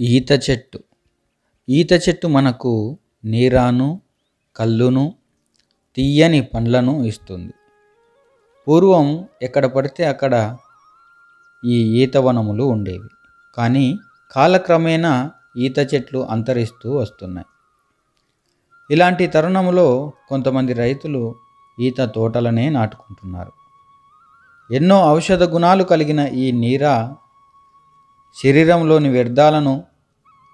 ఈత చెట్టు. ఈత చెట్టు మనకు నీరాను కళ్ళును తీయని పండ్లను ఇస్తుంది. పూర్వం ఎక్కడ పడితే అక్కడ ఈ ఈత వనములు ఉండేవి. కానీ కాలక్రమేణా ఈత చెట్లు అంతరిస్తూ వస్తున్నాయి. ఇలాంటి తరుణంలో కొంతమంది రైతులు ఈత తోటలనే నాటుకుంటున్నారు. ఎన్నో ఔషధ గుణాలు కలిగిన ఈ నీర శరీరంలోని వ్యర్థాలను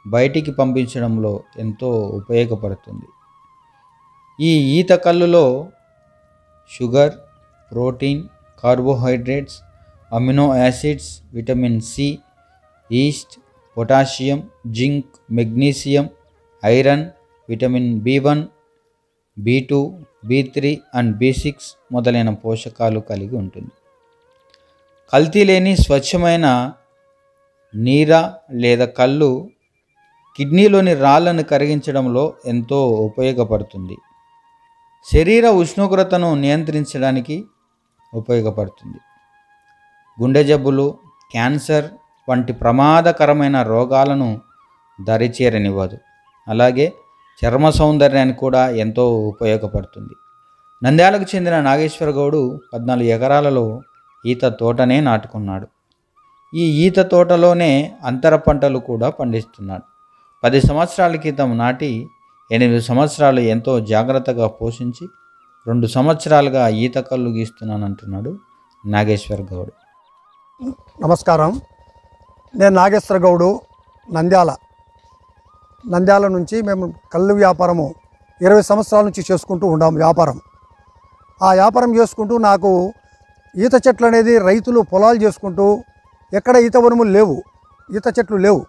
బయటికి పంపించడంలో ఎంతో ఉపయోగపడుతుంది. ఈ ఈత కల్లులో sugar protein carbohydrates amino acids vitamin C yeast potassium zinc magnesium iron vitamin B one B two B three and B six మొదలైన పోషకాలు కలిగి ఉంటుంది. కల్తీ లేని స్వచ్ఛమైన నీర లేదా కళ్ళు కిడ్నీలోని రాళ్ళను కరిగించడంలో ఎంతో ఉపయోగపడుతుంది. శరీర ఉష్ణోగ్రతను నియంత్రించడానికి ఉపయోగపడుతుంది. గుండె జబ్బులు క్యాన్సర్ వంటి ప్రమాదకరమైన రోగాలను దరిచేరనివ్వదు. అలాగే చర్మ సౌందర్యానికి కూడా ఎంతో ఉపయోగపడుతుంది. నంద్యాలకు చెందిన నాగేశ్వర గౌడు పద్నాలుగు ఎకరాలలో ఈత తోటనే నాటుకున్నాడు. ఈ ఈత తోటలోనే అంతర పంటలు కూడా పండిస్తున్నాడు. పది సంవత్సరాల క్రితం నాటి ఎనిమిది సంవత్సరాలు ఎంతో జాగ్రత్తగా పోషించి రెండు సంవత్సరాలుగా ఈత కళ్ళు గీస్తున్నానంటున్నాడు నాగేశ్వర్ గౌడ్. నమస్కారం. నేను నాగేశ్వర గౌడు నంద్యాల. నంద్యాల నుంచి మేము కళ్ళు వ్యాపారము ఇరవై సంవత్సరాల నుంచి చేసుకుంటూ ఉన్నాము వ్యాపారం. ఆ వ్యాపారం చేసుకుంటూ నాకు ఈత చెట్లు అనేది రైతులు పొలాలు చేసుకుంటూ ఎక్కడ ఈత వనములు లేవు ఈత చెట్లు లేవు.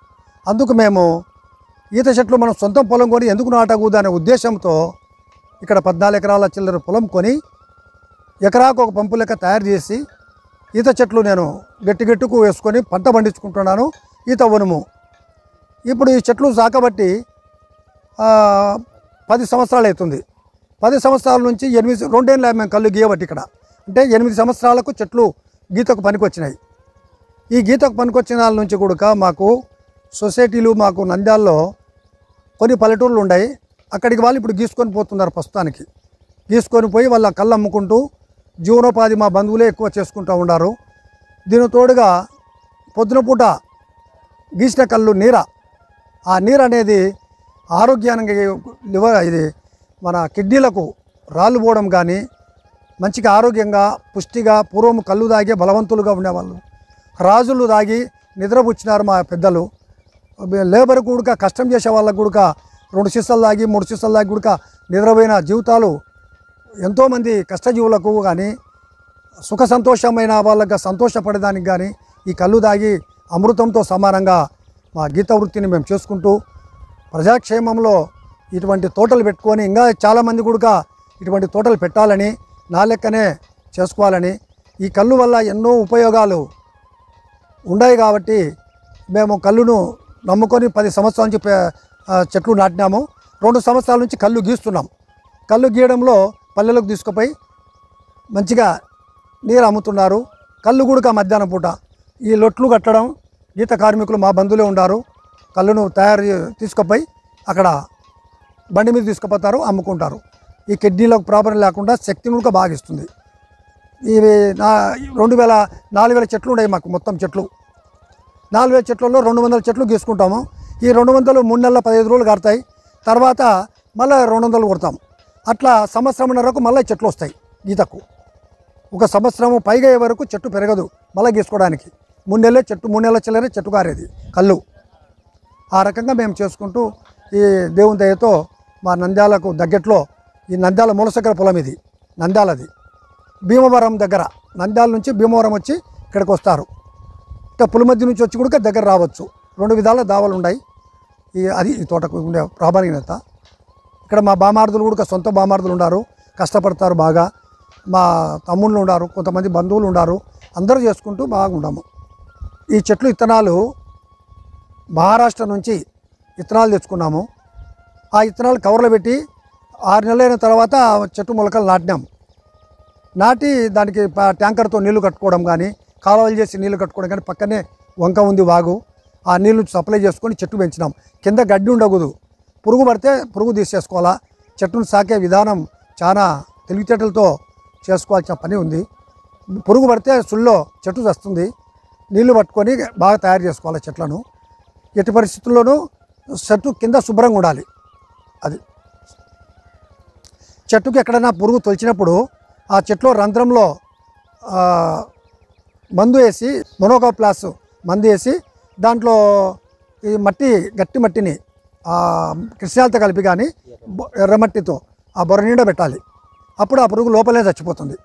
అందుకు మేము ఈత చెట్లు మనం సొంతం పొలం కొని ఎందుకు నాటకూడదు అనే ఉద్దేశంతో ఇక్కడ పద్నాలుగు ఎకరాల చిల్లర పొలం కొని ఎకరాకు ఒక పంపు లెక్క తయారు చేసి ఈత చెట్లు నేను గట్టి గట్టుకు వేసుకొని పంట పండించుకుంటున్నాను ఈత వనుము. ఇప్పుడు ఈ చెట్లు సాకబట్టి పది సంవత్సరాలు అవుతుంది పది సంవత్సరాల నుంచి ఎనిమిది రెండేళ్ళు మేము కళ్ళు గీయబట్టి ఇక్కడ. అంటే ఎనిమిది సంవత్సరాలకు చెట్లు గీతకు పనికొచ్చినాయి. ఈ గీతకు పనికొచ్చిన వాళ్ళ నుంచి కూడా మాకు సొసైటీలు మాకు నంద్యాల్లో కొన్ని పల్లెటూర్లు ఉన్నాయి అక్కడికి వాళ్ళు ఇప్పుడు గీసుకొని పోతున్నారు ప్రస్తుతానికి. గీసుకొని పోయి వాళ్ళ కళ్ళు అమ్ముకుంటూ జీవనోపాధి మా బంధువులే ఎక్కువ చేసుకుంటూ ఉన్నారు. దీని తోడుగా పొద్దున పూట గీసిన కళ్ళు నీర. ఆ నీరు అనేది ఆరోగ్యానికి లివర్ ఇది మన కిడ్నీలకు రాళ్ళు పోవడం కానీ మంచిగా ఆరోగ్యంగా పుష్టిగా పూర్వం కళ్ళు తాగే బలవంతులుగా ఉండేవాళ్ళు. రాజులు తాగి నిద్రపుచ్చినారు మా పెద్దలు. లేబర్ కూడక కష్టం చేసే వాళ్ళకు కూడక రెండు సీసాలు తాగి మూడు సీసాలు దాగి కూడక నిద్రపోయిన జీవితాలు ఎంతోమంది కష్టజీవులకు కానీ సుఖ సంతోషమైన వాళ్ళకి సంతోషపడేదానికి కానీ ఈ కళ్ళు తాగి అమృతంతో సమానంగా మా గీత వృత్తిని మేము చేసుకుంటూ ప్రజాక్షేమంలో ఇటువంటి తోటలు పెట్టుకొని ఇంకా చాలామంది కూడా ఇటువంటి తోటలు పెట్టాలని నా లెక్కనే చేసుకోవాలని ఈ కళ్ళు వల్ల ఎన్నో ఉపయోగాలు ఉన్నాయి కాబట్టి మేము కళ్ళును నమ్ముకొని పది సంవత్సరాల నుంచి చెట్లు నాటినాము. రెండు సంవత్సరాల నుంచి కళ్ళు గీస్తున్నాం. కళ్ళు గీయడంలో పల్లెలకు తీసుకుపోయి మంచిగా నీరు అమ్ముతున్నారు. కళ్ళు కూడా మధ్యాహ్నం పూట. ఈ లొట్లు కట్టడం గీత కార్మికులు మా బంధువులే ఉన్నారు కళ్ళును తయారు తీసుకుపోయి అక్కడ బండి మీద తీసుకుపోతారు అమ్ముకుంటారు. ఈ కిడ్నీలకు ప్రాబ్లం లేకుండా శక్తిని కూడా బాగిస్తుంది ఇవి నా రెండు వేల నాలుగు వేల చెట్లు ఉన్నాయి మాకు మొత్తం చెట్లు. నాలుగు వేల చెట్లలో రెండు వందల చెట్లు గీసుకుంటాము. ఈ రెండు వందలు మూడు నెలల పదిహేను రోజులు కడతాయి తర్వాత మళ్ళీ రెండు వందలు కొడతాం అట్లా సంవత్సరంన్నరకు మళ్ళీ చెట్లు వస్తాయి గీతకు. ఒక సంవత్సరం పైగా అయ్యే వరకు చెట్టు పెరగదు మళ్ళీ గీసుకోవడానికి. మూడు నెలలే చెట్టు మూడు నెలల చెల్లరే చెట్టు కారేది కళ్ళు. ఆ రకంగా మేము చేసుకుంటూ ఈ దేవుని దయతో మా నంద్యాలకు దగ్గట్లో ఈ నంద్యాల మూలసకర పొలం ఇది నంద్యాలది. భీమవరం దగ్గర నంద్యాల నుంచి భీమవరం వచ్చి ఇక్కడికి వస్తారు. ఇట్లా పులిమద్ది నుంచి వచ్చి కూడా దగ్గర రావచ్చు. రెండు విధాల దావలు ఉన్నాయి. ఈ అది ఈ తోటకు ఉండే ప్రామాణికత. ఇక్కడ మా బామార్దులు కూడా సొంత బామార్దులు ఉన్నారు కష్టపడతారు బాగా. మా తమ్ముళ్ళు ఉన్నారు కొంతమంది బంధువులు ఉన్నారు అందరూ చేసుకుంటూ బాగా ఉన్నాము. ఈ చెట్లు ఇత్తనాలు మహారాష్ట్ర నుంచి విత్తనాలు తెచ్చుకున్నాము. ఆ విత్తనాలు కవర్లో పెట్టి ఆరు నెలలైన తర్వాత చెట్టు మొలకలు నాటినాం. నాటి దానికి ట్యాంకర్తో నీళ్ళు కట్టుకోవడం కానీ కాలువలు చేసి నీళ్ళు కట్టుకోవడం కానీ పక్కనే వంక ఉంది వాగు. ఆ నీళ్ళు సప్లై చేసుకొని చెట్టు పెంచినాం. కింద గడ్డి ఉండకూడదు. పురుగు పడితే పురుగు తీసేసుకోవాలా. చెట్టును సాకే విధానం చాలా తెలివితేటలతో చేసుకోవాల్సిన పని ఉంది. పురుగు పడితే సుల్లో చెట్టు వస్తుంది నీళ్ళు పట్టుకొని బాగా తయారు చేసుకోవాలి చెట్లను. ఎట్టి పరిస్థితుల్లోనూ చెట్టు కింద శుభ్రంగా ఉండాలి. అది. చెట్టుకి ఎక్కడైనా పురుగు తొలిచినప్పుడు ఆ చెట్లో రంధ్రంలో మందు వేసి మొనోకోప్లాస్ మందు వేసి దాంట్లో ఈ మట్టి గట్టి మట్టిని కృష్ణాలతో కలిపి కానీ ఎర్రమట్టితో ఆ బొర నిండా పెట్టాలి. అప్పుడు ఆ పురుగు లోపలే చచ్చిపోతుంది.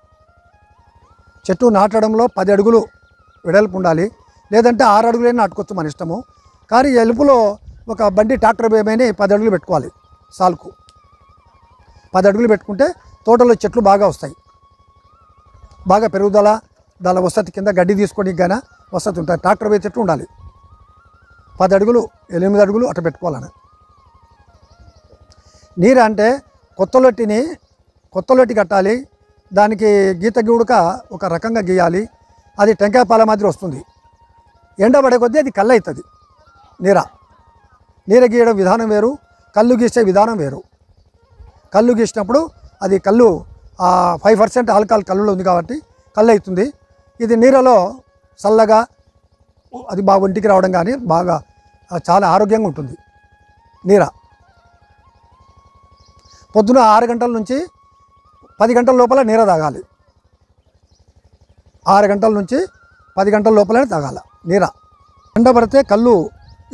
చెట్టు నాటడంలో పది అడుగులు వెడల్పు ఉండాలి. లేదంటే ఆరు అడుగులైనా నాటుకోవచ్చు మన ఇష్టము. కానీ ఎలుపులో ఒక బండి ట్రాక్టర్ ఏమైనా పది అడుగులు పెట్టుకోవాలి సాల్కు. పది అడుగులు పెట్టుకుంటే తోటలో చెట్లు బాగా వస్తాయి. బాగా పెరుగుదల దాని వసతి కింద గడ్డి తీసుకొని కానీ వసతి ఉంటుంది. ట్రాక్టర్ పోయే చెట్టు ఉండాలి. పది అడుగులు ఎనిమిది అడుగులు అట్ట పెట్టుకోవాలని. నీరు అంటే కొత్త లొట్టిని కొత్త లొట్టి కట్టాలి. దానికి గీత గీవుడుక ఒక రకంగా గీయాలి. అది టెంకాయ పాల మాదిరి వస్తుంది. ఎండబడే కొద్దీ అది కళ్ళు అవుతుంది నీర. నీర గీయడం విధానం వేరు. కళ్ళు గీసే విధానం వేరు. కళ్ళు గీసినప్పుడు అది కళ్ళు ఫైవ్ పర్సెంట్ ఆల్కహాల్ కళ్ళులో ఉంది కాబట్టి కళ్ళు అవుతుంది. ఇది నీరలో చల్లగా అది బాగా ఒంటికి రావడం కానీ బాగా చాలా ఆరోగ్యంగా ఉంటుంది నీర. పొద్దున ఆరు గంటల నుంచి పది గంటల లోపల నీర తాగాలి. ఆరు గంటల నుంచి పది గంటల లోపలనే తాగాల నీర. ఎండ పడితే కళ్ళు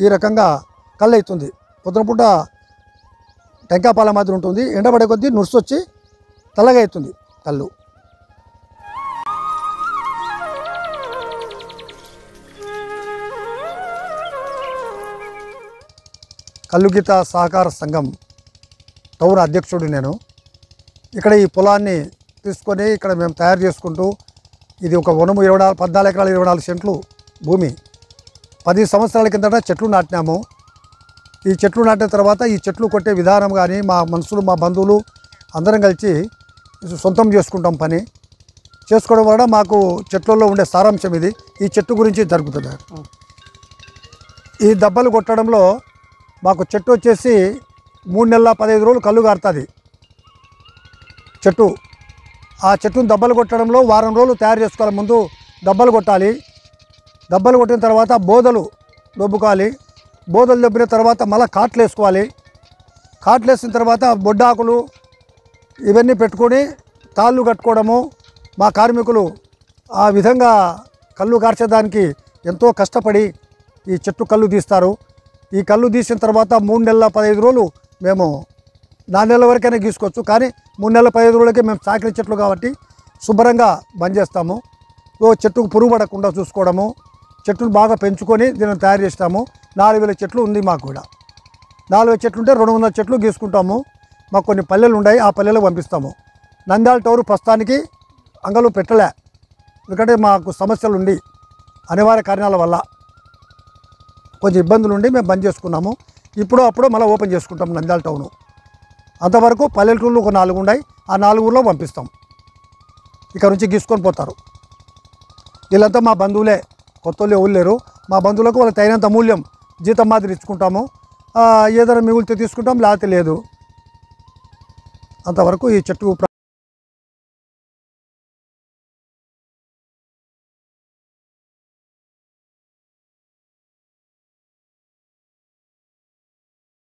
ఈ రకంగా కళ్ళు అవుతుంది. పొద్దున పూట టెంకాపాల మాదిరి ఉంటుంది. ఎండబడే కొద్దీ నుర్సు వచ్చి తెల్లగా అవుతుంది కళ్ళు కల్లుగీత సహకార సంఘం టౌన్ అధ్యక్షుడు నేను. ఇక్కడ ఈ పొలాన్ని తీసుకొని ఇక్కడ మేము తయారు చేసుకుంటూ ఇది ఒక వనము ఇరవై నాలుగు పద్నాలుగు ఎకరాలు ఇరవై నాలుగు సెంట్లు భూమి. పది సంవత్సరాల కిందట చెట్లు నాటినాము. ఈ చెట్లు నాటిన తర్వాత ఈ చెట్లు కొట్టే విధానం కానీ మా మనుషులు మా బంధువులు అందరం కలిసి సొంతం చేసుకుంటాం పని. చేసుకోవడం వలన మాకు చెట్లలో ఉండే సారాంశం ఇది. ఈ చెట్టు గురించి జరుగుతుంది. ఈ దెబ్బలు కొట్టడంలో మాకు చెట్టు వచ్చేసి మూడు నెలల పదహైదు రోజులు కళ్ళు కారుతుంది. చెట్టు. ఆ చెట్టును దెబ్బలు కొట్టడంలో వారం రోజులు తయారు చేసుకోవాలి. ముందు దెబ్బలు కొట్టాలి. దెబ్బలు కొట్టిన తర్వాత బోదలు దొబ్బుకోవాలి. బోదలు దొబ్బిన తర్వాత మళ్ళీ కాట్లు వేసుకోవాలి. కాట్లు వేసిన తర్వాత బొడ్డాకులు ఇవన్నీ పెట్టుకొని తాళ్ళు కట్టుకోవడము మా కార్మికులు ఆ విధంగా కళ్ళు కార్చేదానికి ఎంతో కష్టపడి ఈ చెట్టు కళ్ళు తీస్తారు. ఈ కళ్ళు తీసిన తర్వాత మూడు నెలల పదహైదు రోజులు మేము నాలుగు నెలల వరకైనా గీసుకోవచ్చు. కానీ మూడు నెలల పదహైదు రోజులకే మేము సాకిన చెట్లు కాబట్టి శుభ్రంగా బంద్ చేస్తాము. ఓ చెట్టుకు పురుగు పడకుండా చూసుకోవడము చెట్టును బాగా పెంచుకొని దీన్ని తయారు చేస్తాము. నాలుగు వేల చెట్లు ఉంది మాకు కూడా. నాలుగు వేల చెట్లు ఉంటే రెండు వందల చెట్లు గీసుకుంటాము. మాకు కొన్ని పల్లెలు ఉన్నాయి ఆ పల్లెలకు పంపిస్తాము. నంద్యాల టౌరు ప్రస్తుతానికి అంగలు పెట్టలే. ఎందుకంటే మాకు సమస్యలు ఉండి అనివార్య కారణాల వల్ల కొంచెం ఇబ్బందులు ఉండి మేము బంద్ చేసుకున్నాము. ఇప్పుడు అప్పుడు మళ్ళీ ఓపెన్ చేసుకుంటాం నంద్యాల టౌను. అంతవరకు పల్లెటూళ్ళు ఒక నాలుగు ఉన్నాయి ఆ నాలుగు ఊళ్ళో పంపిస్తాం. ఇక్కడ నుంచి గీసుకొని పోతారు. వీళ్ళంతా మా బంధువులే కొత్త వాళ్ళు ఎవరు లేరు. మా బంధువులకు వాళ్ళకి తగినంత మూల్యం జీతం మాదిరి ఇచ్చుకుంటాము. ఏదైనా మిగులితే తీసుకుంటాం లేకపోతే లేదు. అంతవరకు ఈ చెట్టు